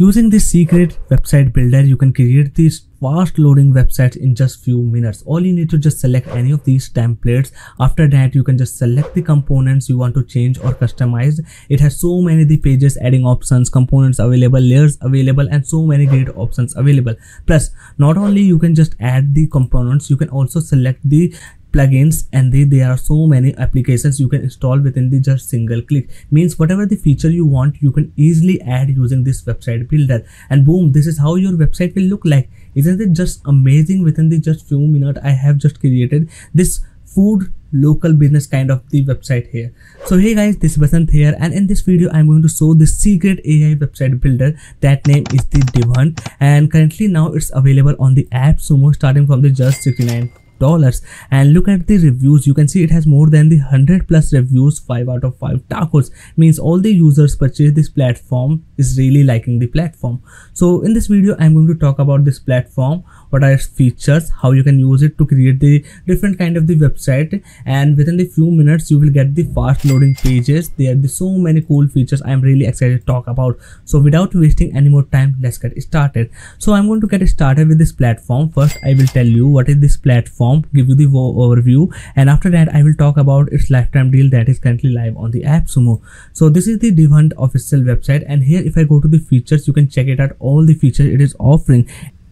Using this secret website builder, you can create these fast loading websites in just few minutes. All you need to just select any of these templates. After that, you can just select the components you want to change or customize. It has so many the pages, adding options, components available, layers available, and so many great options available. Plus, not only you can just add the components, you can also select the plugins and they, there are so many applications you can install within the just single click. Means whatever the feature you want you can easily add using this website builder. And boom this is how your website will look like. Isn't it just amazing within the just few minutes i have just created this food local business kind of the website here? So hey guys this is Basant here and in this video i'm going to show the secret ai website builder. That name is the Divhunt and currently now it's available on the AppSumo starting from the just 69 dollars. And look at the reviews. You can see it has more than the 100 plus reviews 5 out of 5 tacos. Means all the users purchase this platform is really liking the platform. So in this video i'm going to talk about this platform what are its features how you can use it to create the different kind of the website. And within the few minutes you will get the fast loading pages. There are so many cool features i'm really excited to talk about. So without wasting any more time let's get started. So i'm going to get started with this platform. First i will tell you what is this platform give you the overview. And after that i will talk about its lifetime deal that is currently live on the AppSumo so this is the Divhunt official website. And here if i go to the features you can check it out. All the features it is offering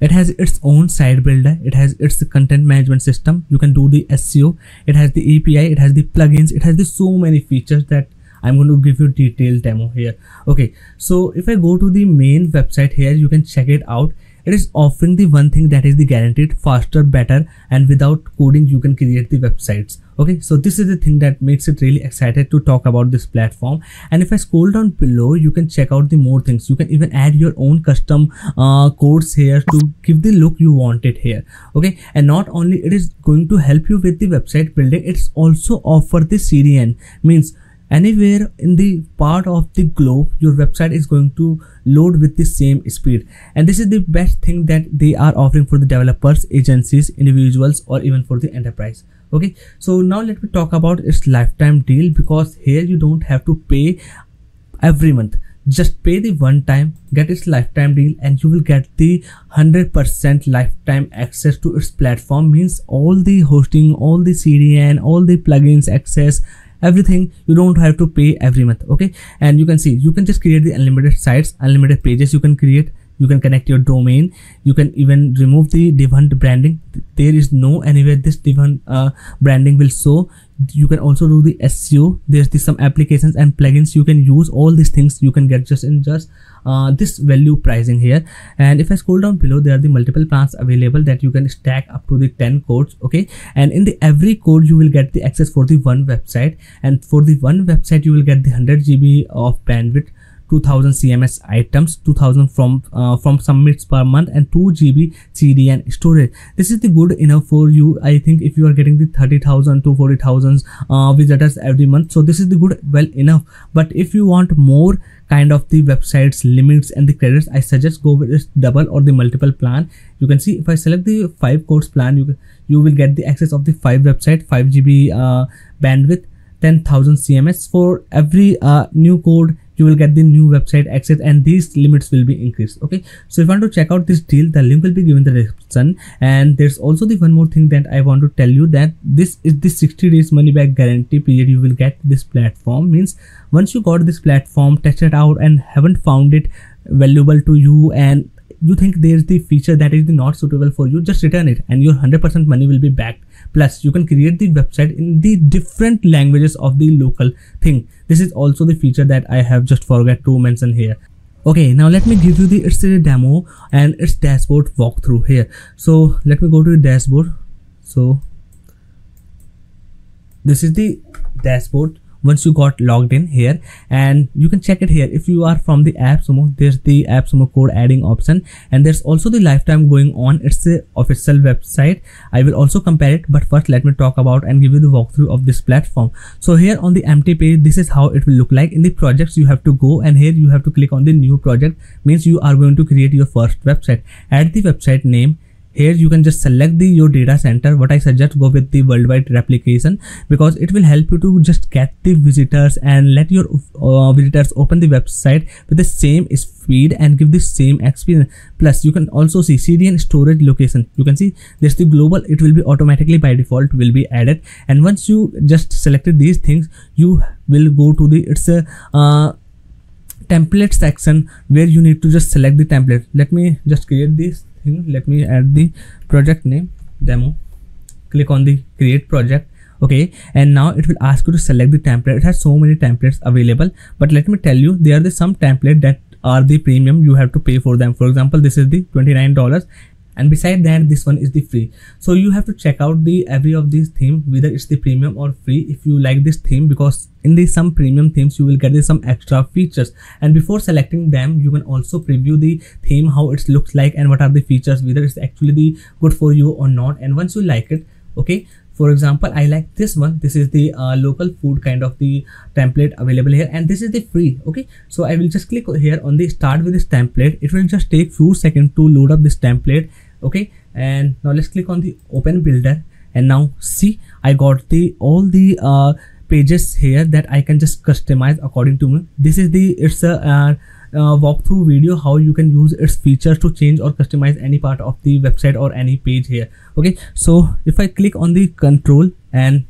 it has its own site builder. It has its content management system. You can do the seo it has the api it has the plugins. It has the so many features that i'm going to give you detailed demo here. Okay. So if i go to the main website here you can check it out it is offering the one thing that is the guaranteed faster better and without coding you can create the websites. Okay so this is the thing that makes it really excited to talk about this platform. And if i scroll down below you can check out the more things. You can even add your own custom uh, codes here to give the look you want it here. Okay and not only it is going to help you with the website building it's also offer the cdn means anywhere in the part of the globe your website is going to load with the same speed. And this is the best thing that they are offering for the developers agencies individuals or even for the enterprise. Okay? So now let me talk about its lifetime deal because here you don't have to pay every month. Just pay the one time get its lifetime deal and you will get the 100% lifetime access to its platform. Means all the hosting all the cdn all the plugins access everything you don't have to pay every month okay? And you can see you can just create the unlimited sites unlimited pages you can create you can connect your domain. You can even remove the Divhunt branding. There is no anywhere this Divhunt uh, branding will show. You can also do the seo there's the, some applications and plugins you can use. All these things you can get just in just uh, this value pricing here. And if i scroll down below there are the multiple plans available that you can stack up to the 10 codes okay? And in the every code you will get the access for the one website. And for the one website you will get the 100 gb of bandwidth 2000 CMS items, 2000 from uh, from submits per month, and 2 GB CDN storage. This is the good enough for you. I think if you are getting the 30,000 to 40,000 uh, visitors every month, so this is the good well enough. But if you want more kind of the websites limits and the credits, I suggest go with this double or the multiple plan. You can see if I select the five codes plan, you you will get the access of the five website, 5 GB uh, bandwidth, 10,000 CMS for every uh, new code you will get the new website access and these limits will be increased okay? So if you want to check out this deal the link will be given the description. And there's also the one more thing that i want to tell you that this is the 60 days money back guarantee period you will get this platform. Means once you got this platform tested out and haven't found it valuable to you and you think there's the feature that is not suitable for you just return it and your 100% money will be back. Plus you can create the website in the different languages of the local thing. This is also the feature that i have just forgot to mention here. Okay now let me give you the its demo and its dashboard walkthrough here. So let me go to the dashboard. So this is the dashboard once you got logged in here. And you can check it here. If you are from the app AppSumo there's the app AppSumo code adding option. And there's also the lifetime going on. It's the official website. I will also compare it. But first let me talk about and give you the walkthrough of this platform. So here on the empty page this is how it will look like. In the projects you have to go and here you have to click on the new project. Means you are going to create your first website. Add the website name here you can just select the your data center. What i suggest go with the worldwide replication because it will help you to just get the visitors and let your uh, visitors open the website with the same speed and give the same experience. Plus you can also see cdn storage location. You can see this the global it will be automatically by default will be added. And once you just selected these things you will go to the it's a uh, template section where you need to just select the template. Let me just create this let me add the project name demo. Click on the create project. Okay and now it will ask you to select the template. It has so many templates available but let me tell you there are some template that are the premium you have to pay for them. For example this is the 29 dollars and beside that this one is the free. So you have to check out the every of these theme whether it's the premium or free if you like this theme because in the some premium themes you will get some extra features. And before selecting them you can also preview the theme how it looks like and what are the features whether it's actually the good for you or not. And once you like it okay? For example i like this one. This is the uh, local food kind of the template available here. And this is the free okay? So i will just click here on the start with this template. It will just take few seconds to load up this template okay? And now let's click on the open builder. And now see i got the all the uh, pages here that i can just customize according to me. This is the it's a uh, uh, walkthrough video how you can use its features to change or customize any part of the website or any page here. Okay? So if i click on the control and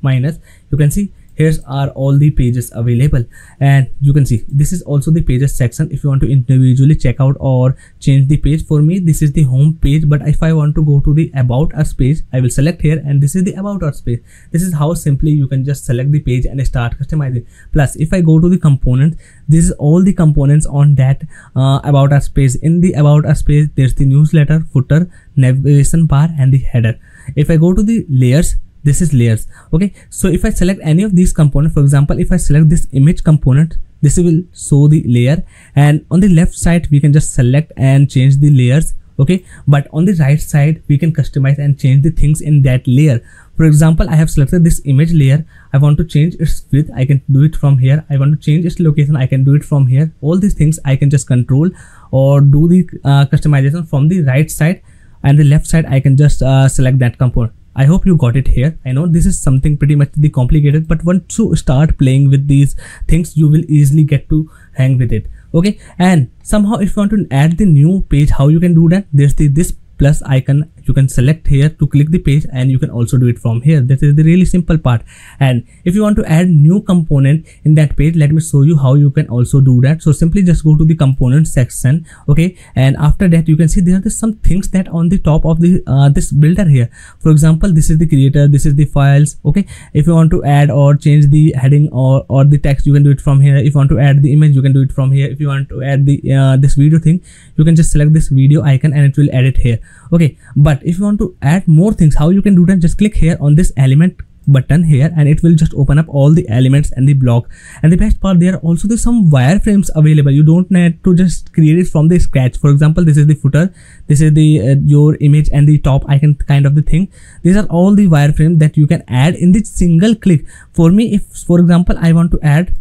minus you can see here's are all the pages available. And you can see this is also the pages section. If you want to individually check out or change the page for me this is the home page. But if i want to go to the about us page i will select here and this is the about us page. This is how simply you can just select the page and start customizing. Plus if i go to the components this is all the components on that uh, about us page. In the about us page there's the newsletter footer navigation bar and the header. If i go to the layers this is layers okay? So if i select any of these components for example if i select this image component this will show the layer. And on the left side we can just select and change the layers okay? But on the right side we can customize and change the things in that layer. For example i have selected this image layer. I want to change its width. I can do it from here. I want to change its location. I can do it from here. All these things i can just control or do the uh, customization from the right side. And the left side i can just uh, select that component I hope you got it here. I know this is something pretty much the complicated, but once you start playing with these things, you will easily get to hang with it. Okay, and somehow if you want to add the new page, how you can do that? There's the this plus icon you can select here to click the page and you can also do it from here. This is the really simple part. And if you want to add new component in that page let me show you how you can also do that. So simply just go to the component section okay? And after that you can see there are some things that on the top of the uh, this builder here. For example this is the creator this is the files okay? If you want to add or change the heading or or the text you can do it from here. If you want to add the image you can do it from here. If you want to add the uh, this video thing you can just select this video icon and it will edit here okay? But if you want to add more things how you can do that just click here on this element button here and it will just open up all the elements and the block. And the best part there are also there's some wireframes available. You don't need to just create it from the scratch. For example this is the footer. This is the uh, your image and the top icon kind of the thing. These are all the wireframes that you can add in this single click. For me if for example i want to add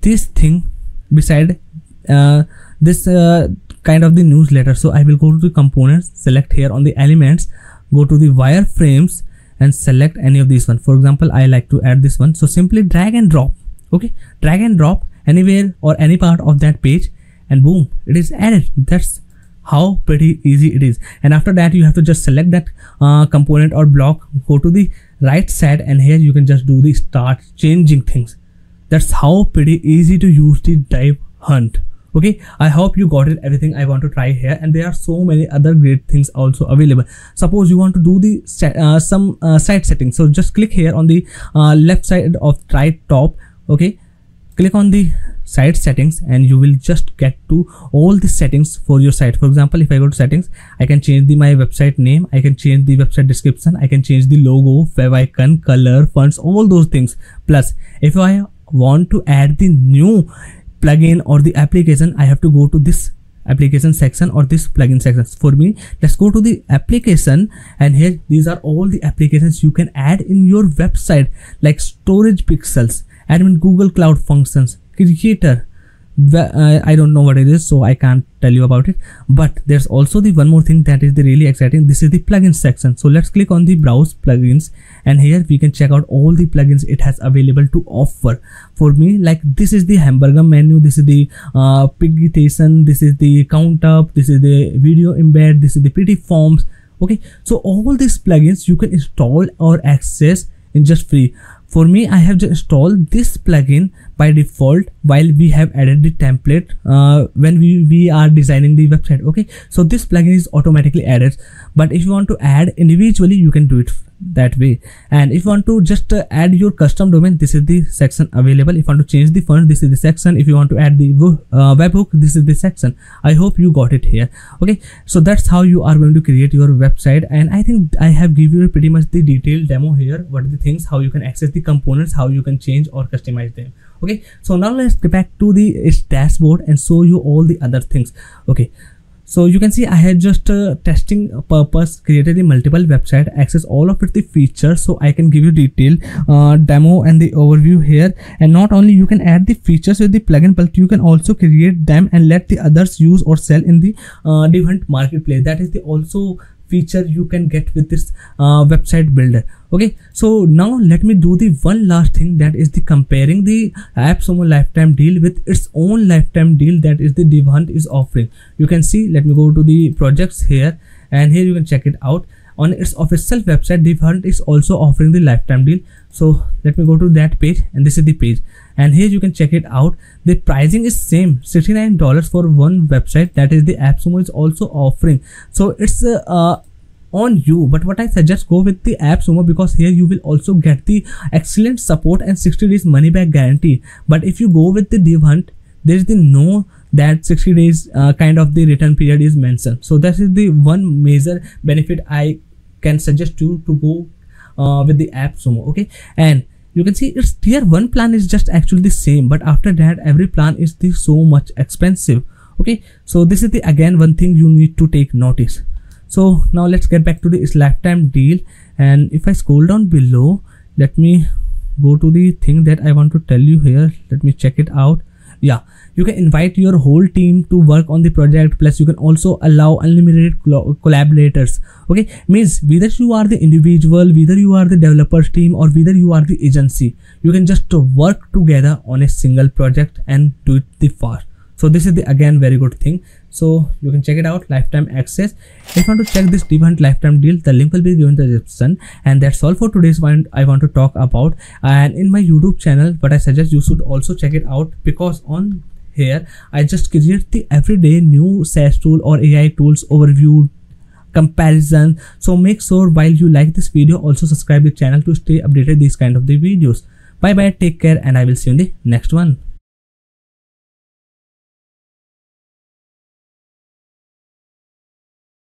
this thing beside uh, this uh, kind of the newsletter. So i will go to the components select here on the elements go to the wireframes and select any of these one. For example i like to add this one. So simply drag and drop. Okay? Drag and drop anywhere or any part of that page and boom it is added. That's how pretty easy it is. And after that you have to just select that uh, component or block go to the right side and here you can just do the start changing things. That's how pretty easy to use the dive hunt okay i hope you got it everything i want to try here and there are so many other great things also available. Suppose you want to do the uh, some uh, site settings. So just click here on the uh, left side of right top okay? Click on the site settings and you will just get to all the settings for your site. For example if i go to settings i can change the my website name i can change the website description i can change the logo favicon color fonts all those things. Plus if i want to add the new plugin or the application i have to go to this application section or this plugin section. For me let's go to the application and here these are all the applications you can add in your website like storage pixels admin google cloud functions creator i don't know what it is so i can't tell you about it. But there's also the one more thing that is the really exciting. This is the plugins section. So let's click on the browse plugins and here we can check out all the plugins it has available to offer. For me like this is the hamburger menu this is the uh, pagination this is the count up this is the video embed this is the pretty forms. Okay so all these plugins you can install or access in just free for me i have installed this plugin by default while we have added the template uh, when we we are designing the website okay? So this plugin is automatically added but if you want to add individually you can do it that way. And if you want to just uh, add your custom domain this is the section available. If you want to change the font this is the section. If you want to add the uh, webhook this is the section. I hope you got it here. Okay so that's how you are going to create your website. And i think i have given you pretty much the detailed demo here. What are the things how you can access the components how you can change or customize them. Okay so now let's get back to the its dashboard and show you all the other things. Okay so you can see i had just uh, testing purpose created a multiple website access all of it the features so i can give you detail uh, demo and the overview here. And not only you can add the features with the plugin but you can also create them and let the others use or sell in the uh, different marketplace. That is the also feature you can get with this uh, website builder okay so now let me do the one last thing that is the comparing the AppSumo lifetime deal with its own lifetime deal that is the DivHunt is offering. You can see let me go to the projects here and here you can check it out. On its official website DivHunt is also offering the lifetime deal. So let me go to that page and this is the page. And here you can check it out. The pricing is same $69 for one website that is the AppSumo is also offering. So it's uh, uh, on you. But what i suggest go with the AppSumo because here you will also get the excellent support and 60 days money back guarantee. But if you go with the DivHunt there is the no that 60 days uh, kind of the return period is mentioned. So that is the one major benefit i can suggest you to go uh, with the AppSumo okay? And you can see its tier 1 plan is just actually the same but after that every plan is the so much expensive okay? So this is the again one thing you need to take notice so now let's get back to the lifetime deal. And if i scroll down below let me go to the thing that i want to tell you here. Let me check it out. Yeah you can invite your whole team to work on the project. Plus you can also allow unlimited collaborators. Okay? Means whether you are the individual whether you are the developers team or whether you are the agency you can just work together on a single project and do it the fast so this is the again very good thing so you can check it out lifetime access. If you want to check this DivHunt lifetime deal the link will be given in the description. And that's all for today's one i want to talk about. And in my youtube channel but i suggest you should also check it out because on here i just create the everyday new SaaS tool or AI tools overview comparison. So make sure while you like this video also subscribe the channel to stay updated these kind of the videos. Bye bye take care and i will see you in the next one